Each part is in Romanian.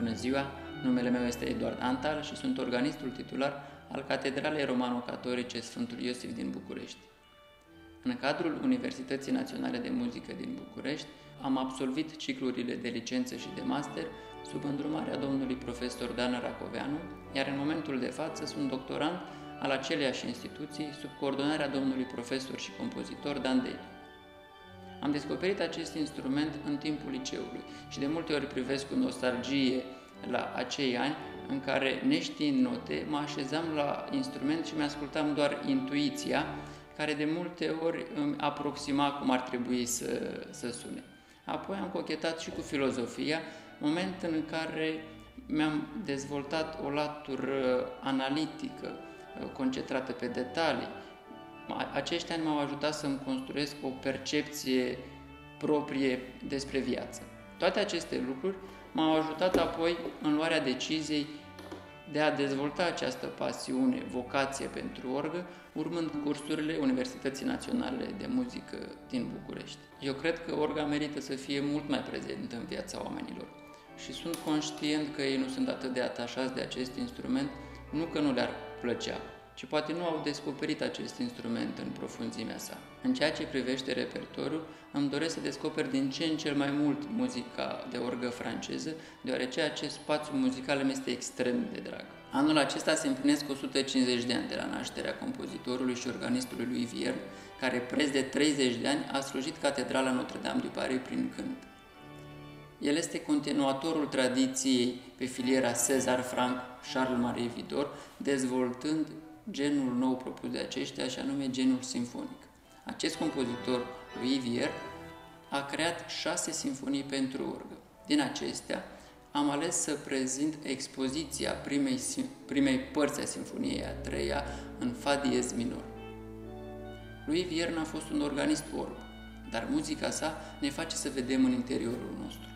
Bună ziua! Numele meu este Eduard Antal și sunt organistul titular al Catedralei Romano-Catolice Sfântul Iosif din București. În cadrul Universității Naționale de Muzică din București am absolvit ciclurile de licență și de master sub îndrumarea domnului profesor Dan Racoveanu, iar în momentul de față sunt doctorant al aceleiași instituții sub coordonarea domnului profesor și compozitor Dan Deli. Am descoperit acest instrument în timpul liceului și de multe ori privesc cu nostalgie la acei ani în care, neștiind note, mă așezam la instrument și mi-ascultam doar intuiția, care de multe ori îmi aproxima cum ar trebui să, să sune. Apoi am cochetat și cu filozofia, moment în care mi-am dezvoltat o latură analitică, concentrată pe detalii. Acești ani m-au ajutat să-mi construiesc o percepție proprie despre viață. Toate aceste lucruri m-au ajutat apoi în luarea deciziei de a dezvolta această pasiune, vocație pentru orgă, urmând cursurile Universității Naționale de Muzică din București. Eu cred că orga merită să fie mult mai prezentă în viața oamenilor și sunt conștient că ei nu sunt atât de atașați de acest instrument, nu că nu le-ar plăcea, ci poate nu au descoperit acest instrument în profunzimea sa. În ceea ce privește repertoriul, îmi doresc să descoper din ce în cel mai mult muzica de orgă franceză, deoarece acest spațiu muzical îmi este extrem de drag. Anul acesta se împlinesc 150 de ani de la nașterea compozitorului și organistului lui Vier, care preț de 30 de ani a slujit Catedrala Notre-Dame de Paris prin cânt. El este continuatorul tradiției pe filiera César Franck, Charles Marie Vidor, dezvoltând genul nou propus de aceștia, și anume genul simfonic. Acest compozitor, lui Vier, a creat șase simfonii pentru orgă. Din acestea, am ales să prezint expoziția primei, primei părți a simfoniei a treia în fa diez minor. Lui Vier a fost un organist orb, dar muzica sa ne face să vedem în interiorul nostru.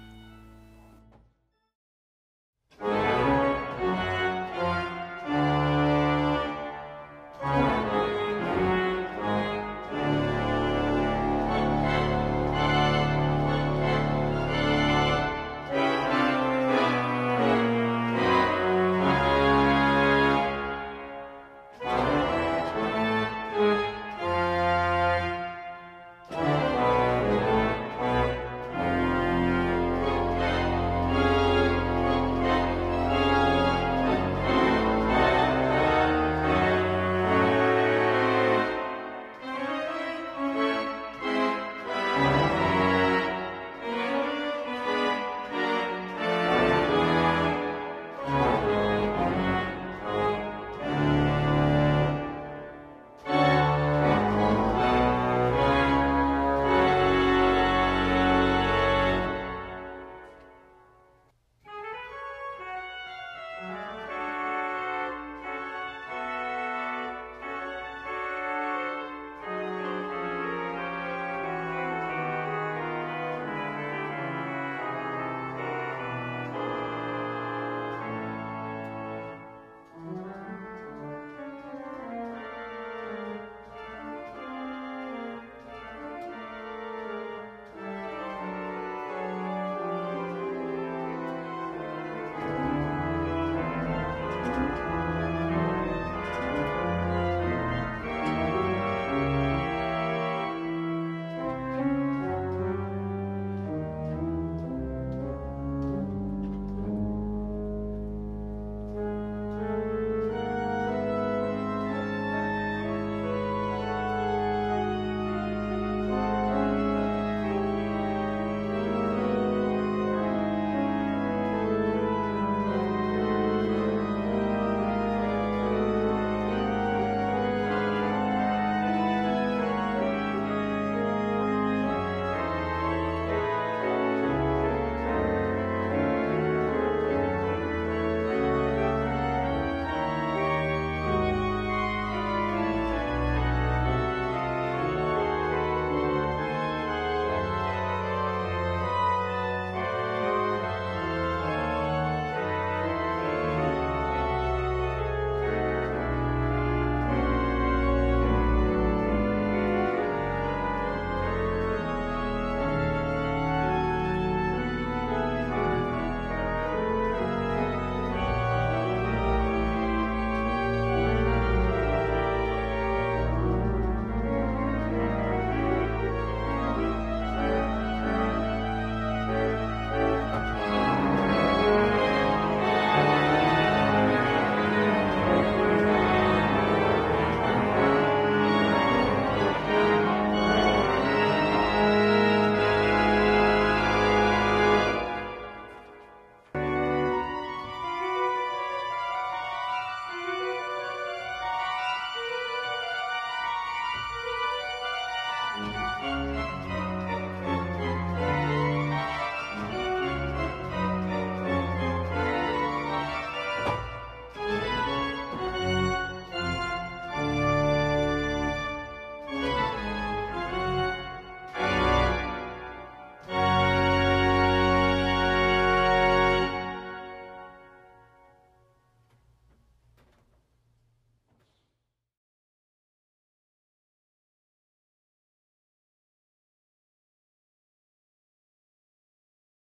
うん。